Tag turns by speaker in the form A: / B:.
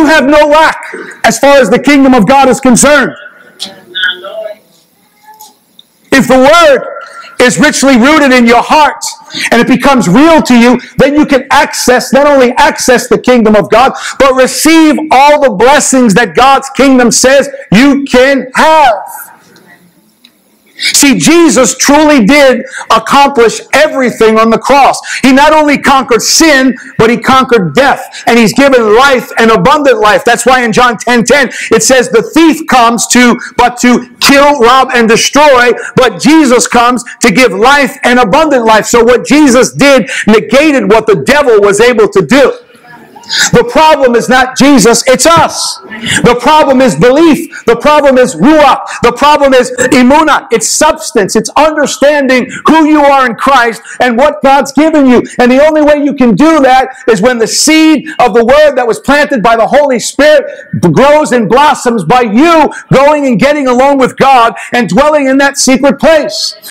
A: you have no lack as far as the kingdom of God is concerned. If the word is richly rooted in your heart and it becomes real to you, then you can access, not only access the kingdom of God, but receive all the blessings that God's kingdom says you can have. See, Jesus truly did accomplish everything on the cross. He not only conquered sin, but he conquered death. And he's given life and abundant life. That's why in John 10 10, it says, The thief comes to but to kill, rob, and destroy, but Jesus comes to give life and abundant life. So what Jesus did negated what the devil was able to do. The problem is not Jesus, it's us. The problem is belief. The problem is ruach. The problem is emunah. It's substance. It's understanding who you are in Christ and what God's given you. And the only way you can do that is when the seed of the word that was planted by the Holy Spirit grows and blossoms by you going and getting along with God and dwelling in that secret place.